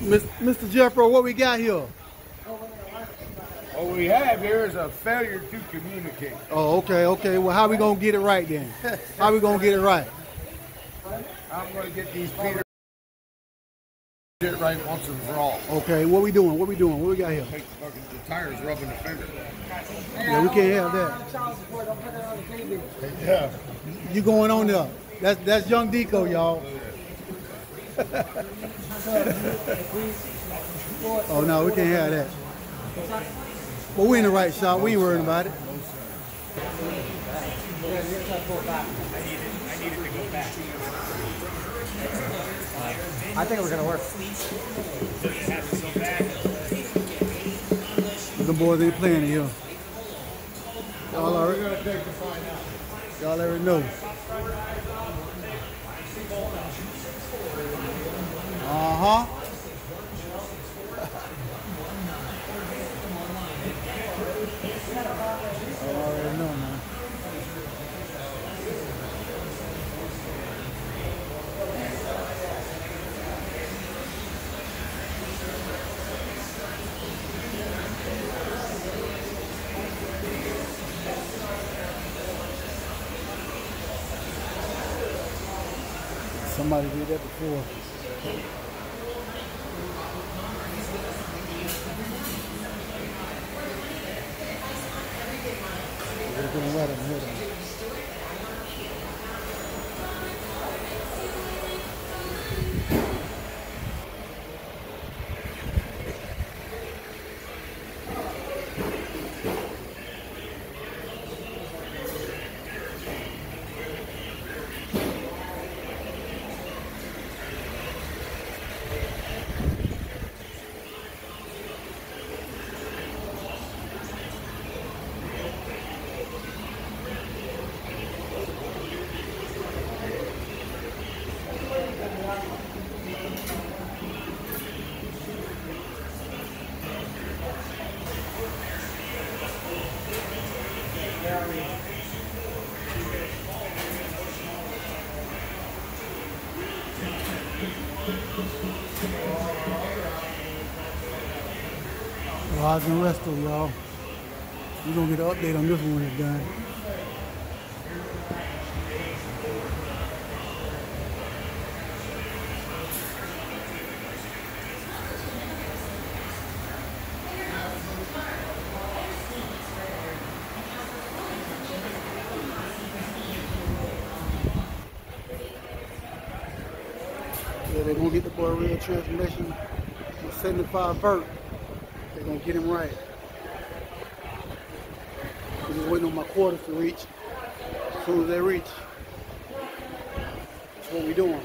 Mr. Jeffro, what we got here? What we have here is a failure to communicate. Oh, okay, okay. Well, how we gonna get it right then? How we gonna get it right? I'm going to get these Peter get it right once and for all. Okay, what we doing? What we doing? What we got here? Take the fucking the tires rubbing the finger. Yeah, we can't have that. Yeah. You going on there? That's that's Young Deco, y'all. Oh no, we can't have that. But we in the right shot. We ain't worrying about it. I think we're gonna work. The boys ain't playing here. Y'all already, y'all already know. Somebody did that before. Rods and y'all. We're gonna get an update on this one when it's done. They're gonna get the boy a real transmission. The 75 vert. They're gonna get him right. I'm just waiting on my quarters to reach. As soon as they reach, that's what we're doing.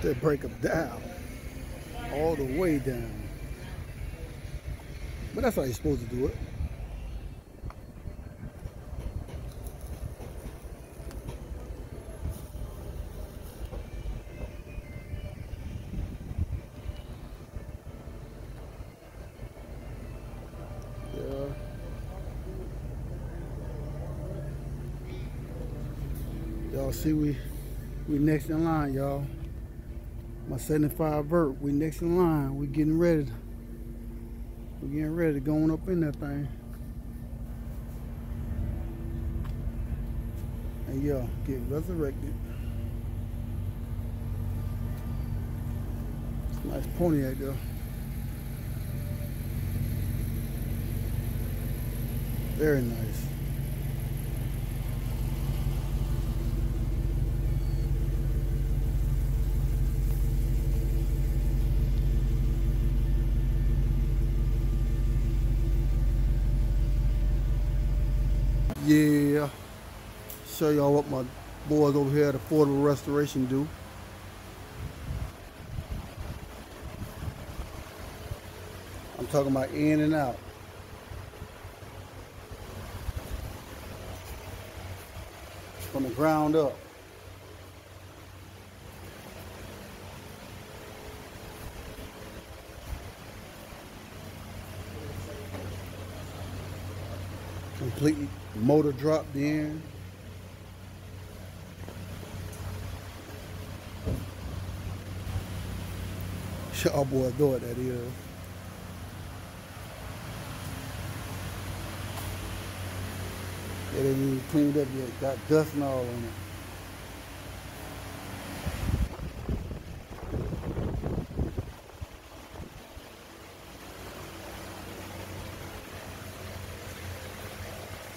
They break them down. All the way down. But that's how you're supposed to do it. Yeah. Y'all see we we next in line, y'all. My 75 vert, we next in line. We getting ready. We getting ready, going up in that thing. And y'all get resurrected. It's a nice Pontiac though. Very nice. Yeah. Show y'all what my boys over here at Affordable Restoration do. I'm talking about in and out. From the ground up. Completely motor dropped in. Y'all boys know what that is. It ain't even cleaned up yet. Got dust and all on it.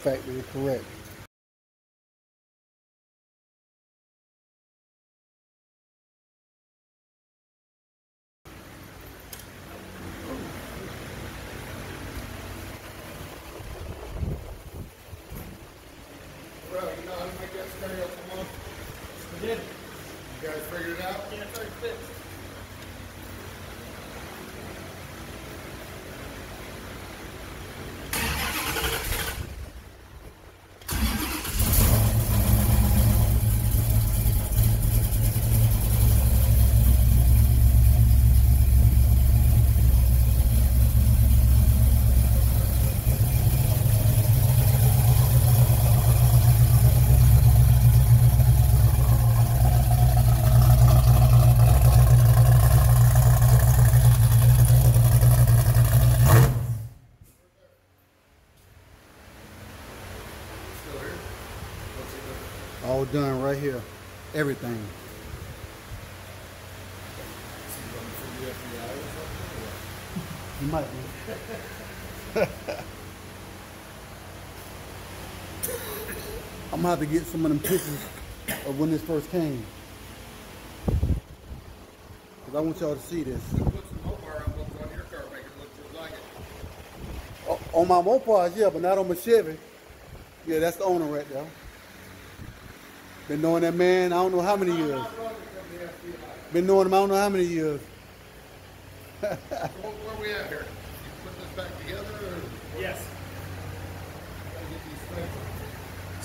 Factory correct. Bro, you know how to make that stereo come on? We did. You guys figured it out? Yeah, it's already fixed. Still here? What's it doing? All done right here. Everything. You might be. I'm gonna have to get some of them pictures of when this first came. Cause I want y'all to see this. On my Mopars, yeah, but not on my Chevy. Yeah, that's the owner right there. Been knowing that man, I don't know how many years. I'm not running from the FBI. Been knowing him, I don't know how many years. So what- where we at here? You put this back together or? Yes. Gotta get these things.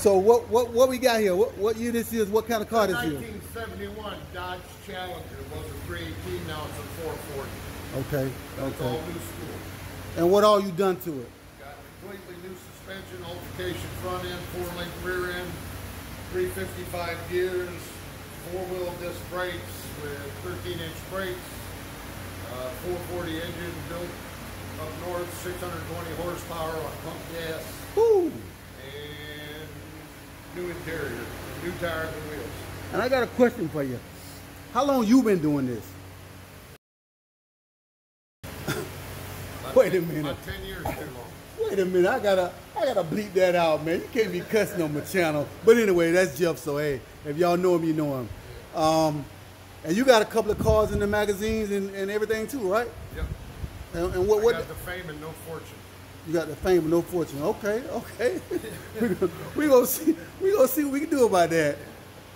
So what what what we got here? What what year this is? What kind of car this is? 1971 Dodge Challenger was a 318, now it's a 440. Okay, It's all okay. new school. And what all you done to it? Got completely new suspension, AlterKtion front end, four link rear end, 355 gears, four wheel disc brakes with 13 inch brakes, uh, 440 engine built up north, 620 horsepower on pump gas, Woo! and new interior, new tires and wheels. And I got a question for you. How long you been doing this? Wait a minute. About 10 years too long. Wait a minute. I gotta I gotta bleep that out, man. You can't be cussing on my channel. But anyway, that's Jeff. So hey, if y'all know him, you know him. Um, and you got a couple of cars in the magazines and, and everything too, right? Yep. And, and what I what got the fame and no fortune. you got the fame and no fortune? Okay, okay. we gonna, we gonna see we gonna see what we can do about that.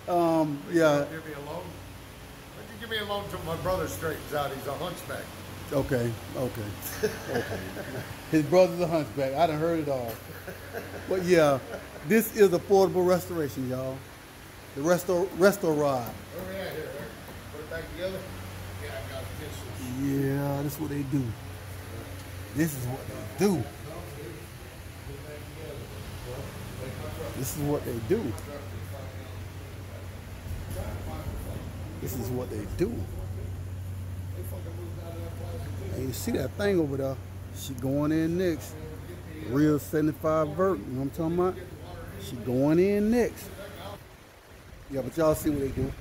Um, yeah. Give me a loan. Why don't you give me a loan till my brother straightens out? He's a hunchback. Okay, okay, okay. His brother's a hunchback. I done heard it all. But yeah, this is affordable restoration, y'all. The resto we at here? Eric? Put it back together? Yeah, I got this. Yeah, this is what they do. This is what they do. This is what they do. This is what they do. And you see that thing over there? She going in next. Real 75 vert, you know what I'm talking about? She going in next. Yeah, but y'all see what they do.